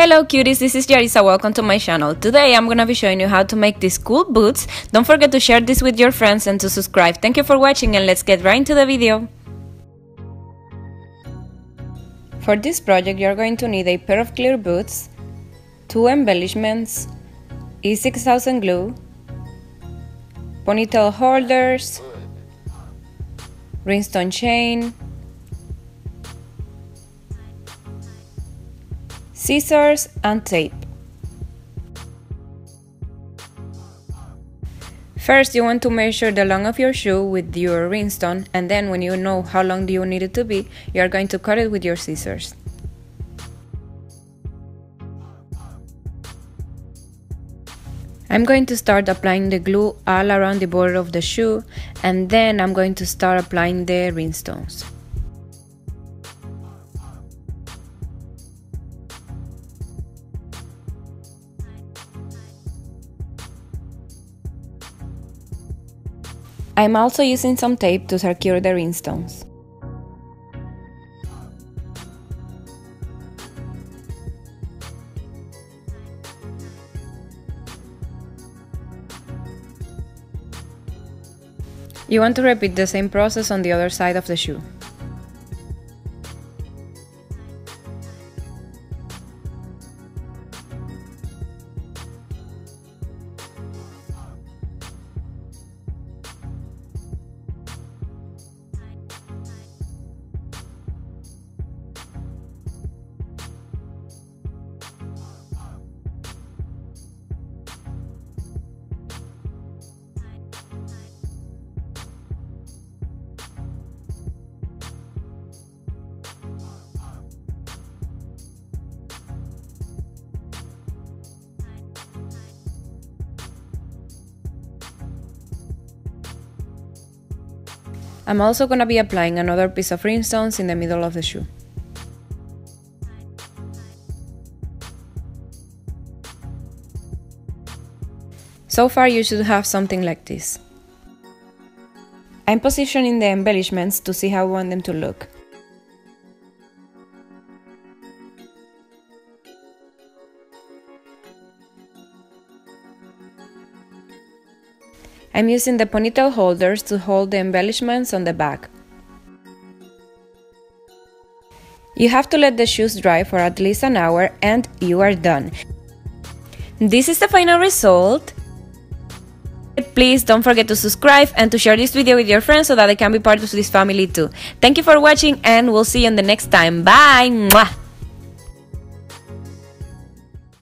Hello cuties, this is Jarisa, welcome to my channel. Today I'm gonna be showing you how to make these cool boots. Don't forget to share this with your friends and to subscribe. Thank you for watching and let's get right into the video. For this project you're going to need a pair of clear boots, two embellishments, E6000 glue, ponytail holders, rhinestone chain, scissors and tape. First you want to measure the length of your shoe with your rhinestone and then when you know how long do you need it to be, you are going to cut it with your scissors. I'm going to start applying the glue all around the border of the shoe and then I'm going to start applying the rhinestones. I'm also using some tape to secure the rhinestones. You want to repeat the same process on the other side of the shoe. I'm also going to be applying another piece of rhinestones in the middle of the shoe. So far you should have something like this. I'm positioning the embellishments to see how I want them to look. I'm using the ponytail holders to hold the embellishments on the back. You have to let the shoes dry for at least an hour and you are done. This is the final result. Please don't forget to subscribe and to share this video with your friends so that they can be part of this family too. Thank you for watching and we'll see you in the next time. Bye! Mwah!